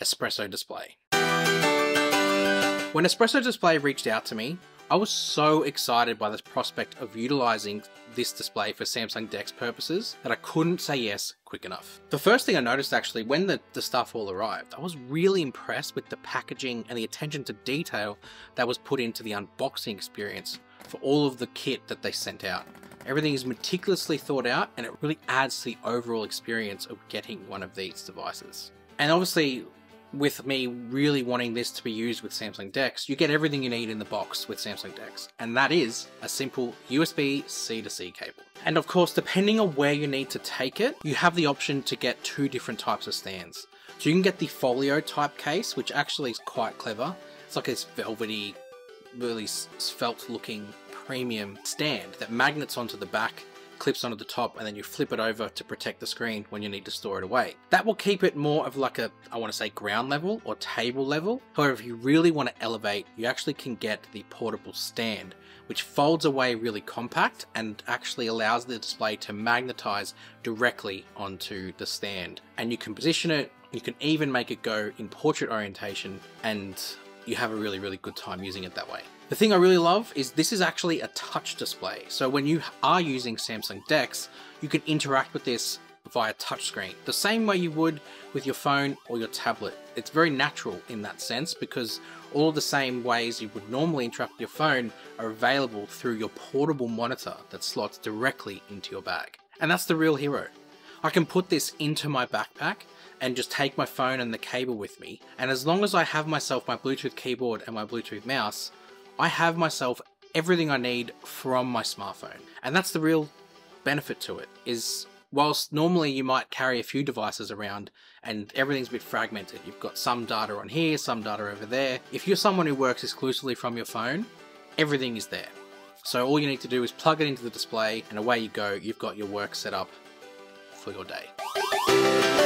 Espresso Display. When Espresso Display reached out to me, I was so excited by the prospect of utilizing this display for Samsung DeX purposes that I couldn't say yes quick enough. The first thing I noticed actually when the, the stuff all arrived, I was really impressed with the packaging and the attention to detail that was put into the unboxing experience for all of the kit that they sent out. Everything is meticulously thought out and it really adds to the overall experience of getting one of these devices. And obviously, with me really wanting this to be used with Samsung DeX, you get everything you need in the box with Samsung DeX, and that is a simple USB C to C cable. And of course, depending on where you need to take it, you have the option to get two different types of stands. So you can get the folio type case, which actually is quite clever. It's like this velvety, really svelte looking premium stand that magnets onto the back clips onto the top and then you flip it over to protect the screen when you need to store it away. That will keep it more of like a, I want to say ground level or table level. However, if you really want to elevate, you actually can get the portable stand, which folds away really compact and actually allows the display to magnetize directly onto the stand. And you can position it, you can even make it go in portrait orientation and you have a really, really good time using it that way. The thing I really love is this is actually a touch display. So when you are using Samsung DeX, you can interact with this via touchscreen, the same way you would with your phone or your tablet. It's very natural in that sense because all the same ways you would normally interact with your phone are available through your portable monitor that slots directly into your bag. And that's the real hero. I can put this into my backpack and just take my phone and the cable with me, and as long as I have myself my Bluetooth keyboard and my Bluetooth mouse, I have myself everything I need from my smartphone. And that's the real benefit to it is whilst normally you might carry a few devices around and everything's a bit fragmented, you've got some data on here, some data over there. If you're someone who works exclusively from your phone, everything is there. So all you need to do is plug it into the display and away you go, you've got your work set up for your day.